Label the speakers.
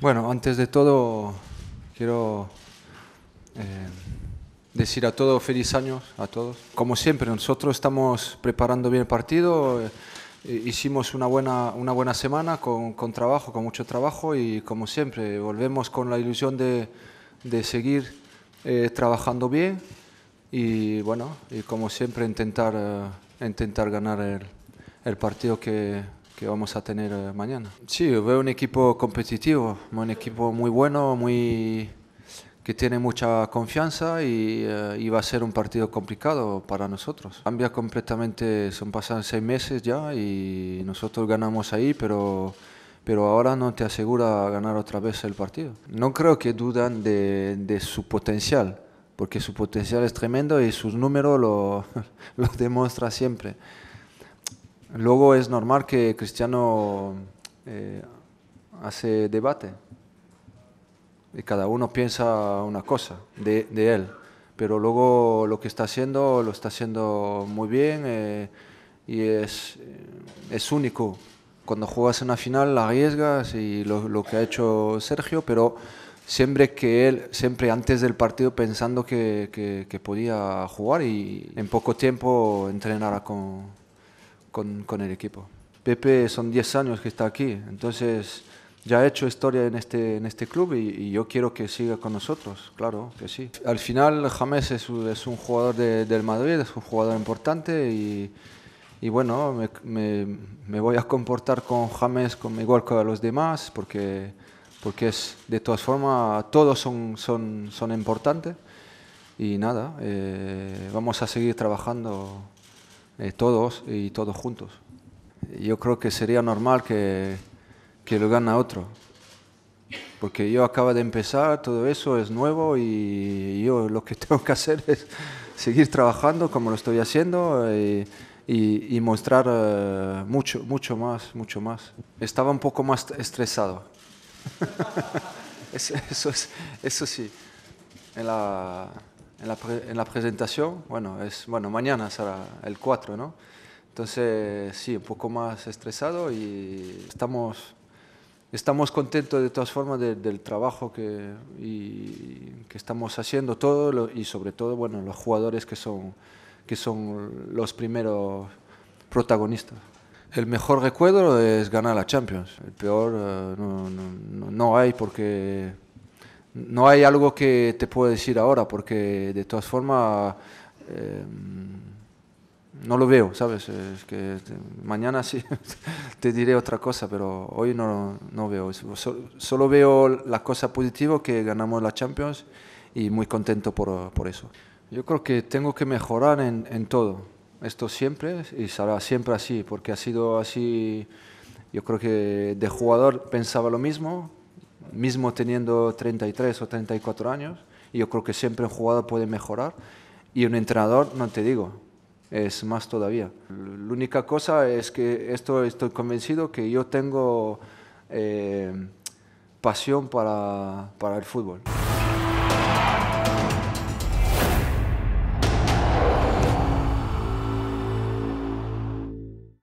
Speaker 1: Bueno, antes de todo quiero eh, decir a todos feliz años a todos. Como siempre, nosotros estamos preparando bien el partido. eh, hicimos una buena, una buena semana con, con trabajo, con mucho trabajo y como siempre volvemos con la ilusión de, de seguir eh, trabajando bien y bueno, y como siempre intentar, eh, intentar ganar el, el partido que, que vamos a tener eh, mañana. Sí, veo un equipo competitivo, un equipo muy bueno, muy que tiene mucha confianza y, eh, y va a ser un partido complicado para nosotros. Cambia completamente, son pasados seis meses ya y nosotros ganamos ahí, pero, pero ahora no te asegura ganar otra vez el partido. No creo que dudan de, de su potencial, porque su potencial es tremendo y sus números lo, lo demuestra siempre. Luego es normal que Cristiano eh, hace debate y cada uno piensa una cosa de, él, pero luego lo que está haciendo lo está haciendo muy bien eh, y es, eh, es único. Cuando juegas en una final la arriesgas y lo, que ha hecho Sergio, pero siempre que él, siempre antes del partido pensando que, que, que podía jugar y en poco tiempo entrenará con, con, con el equipo. Pepe son 10 años que está aquí, entonces ya ha hecho historia en este, en este club y, y, yo quiero que siga con nosotros, claro que sí. Al final James es, es un jugador de- del Madrid, es un jugador importante y, y bueno, me, me- me voy a comportar con James como igual que a los demás porque, porque es, de todas formas todos son, son, son importantes y nada, eh, vamos a seguir trabajando eh, todos y todos juntos. Yo creo que sería normal que, que lo gana otro. Porque yo acabo de empezar, todo eso es nuevo y yo lo que tengo que hacer es seguir trabajando como lo estoy haciendo eh, y, mostrar eh, mucho, mucho más, mucho más. Estaba un poco más estresado. eso, eso, es- eso sí. En la, en, la pre- en la presentación, bueno, es, bueno, mañana será el 4, ¿no? Entonces, sí, un poco más estresado y estamos, estamos contentos de todas formas de- del trabajo que, y, que estamos haciendo todo lo- y sobre todo, bueno, los jugadores que son, que son los primeros protagonistas. El mejor recuerdo es ganar la Champions. El peor eh, no, no- no- no hay porque no hay algo que te puedo decir ahora porque de todas formas eh, no lo veo, ¿sabes? Es mañana sí te diré otra cosa, pero hoy no, no veo. solo veo la cosa positiva que ganamos la Champions y muy contento por, por eso. Yo creo que tengo que mejorar en, en todo. Esto siempre y será siempre así, porque ha sido así. Yo creo que de jugador pensaba lo mismo, mismo teniendo 33 o 34 años, y yo creo que siempre un jugador puede mejorar, y un entrenador, no te digo, es más todavía. La única cosa es que esto estoy convencido que yo tengo eh, pasión para, para el fútbol.